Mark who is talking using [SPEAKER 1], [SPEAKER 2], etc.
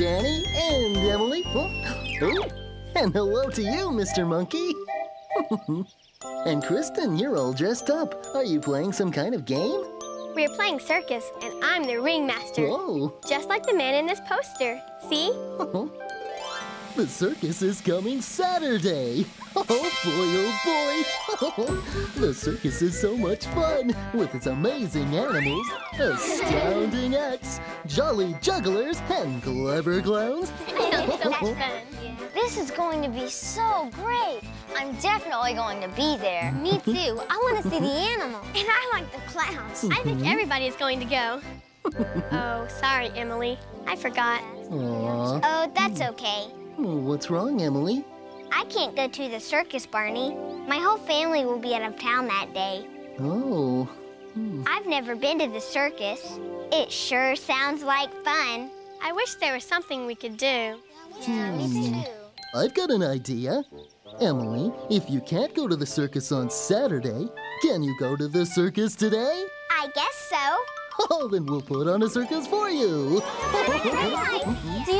[SPEAKER 1] Danny and Emily. Oh, oh, and hello to you, Mr. Monkey. and Kristen, you're all dressed up. Are you playing some kind of game?
[SPEAKER 2] We're playing circus, and I'm the ringmaster.
[SPEAKER 1] Whoa.
[SPEAKER 2] Just like the man in this poster. See? Uh-huh.
[SPEAKER 1] The circus is coming Saturday. Oh boy, oh boy. the circus is so much fun with its amazing animals, astounding jolly jugglers, and clever clowns.
[SPEAKER 2] so much fun.
[SPEAKER 3] This is going to be so great. I'm definitely going to be there.
[SPEAKER 4] Me too. I want to see the animals.
[SPEAKER 2] And I like the clowns. I think mm-hmm. everybody is going to go. oh, sorry, Emily. I forgot.
[SPEAKER 1] Aw.
[SPEAKER 3] Oh, that's okay.
[SPEAKER 1] Hmm, what's wrong, Emily?
[SPEAKER 3] I can't go to the circus, Barney. My whole family will be out of town that day.
[SPEAKER 1] Oh. Hmm.
[SPEAKER 3] I've never been to the circus. It sure sounds like fun.
[SPEAKER 2] I wish there was something we could do.
[SPEAKER 3] Yeah, me hmm. too.
[SPEAKER 1] I've got an idea. Emily, if you can't go to the circus on Saturday, can you go to the circus today?
[SPEAKER 3] I guess so.
[SPEAKER 1] Oh, then we'll put on a circus for you.